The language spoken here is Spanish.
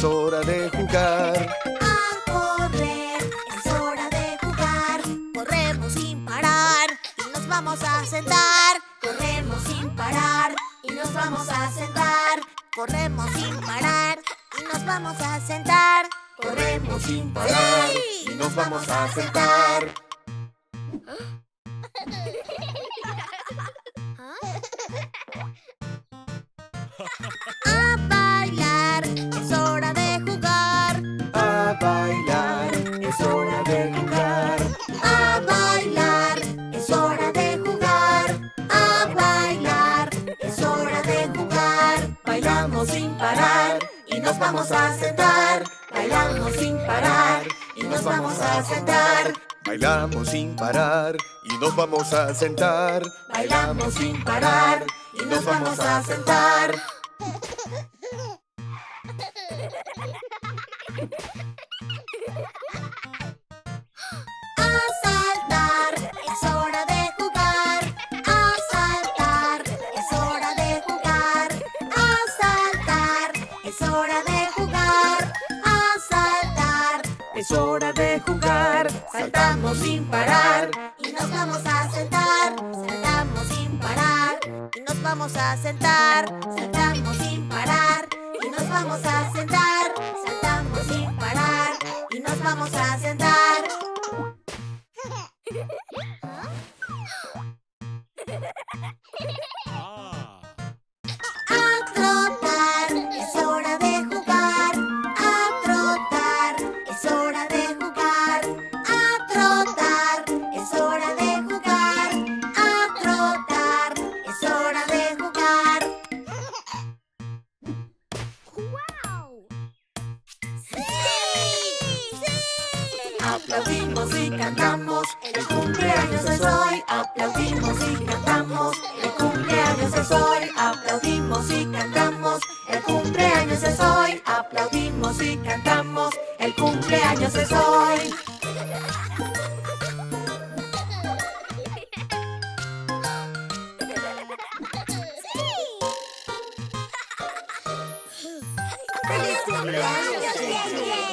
es hora de jugar. A correr, es hora vamos a sentar. Corremos sin parar y nos vamos a sentar. Corremos sin parar y nos vamos a sentar. Corremos sin parar y nos vamos a sentar. Vamos a sentar. Bailamos sin parar y nos vamos a sentar. Bailamos sin parar y nos vamos a sentar. Bailamos sin parar y nos vamos a sentar. Es hora de jugar. Saltamos sin parar y nos vamos a sentar. Saltamos sin parar y nos vamos a sentar. Saltamos sin parar y nos vamos a sentar. Saltamos sin parar y nos vamos a sentar. aplaudimos y cantamos. El cumpleaños es hoy, aplaudimos y cantamos. El cumpleaños es hoy, aplaudimos y cantamos. El cumpleaños es hoy, aplaudimos y cantamos. El cumpleaños es hoy. ¡Feliz cumpleaños,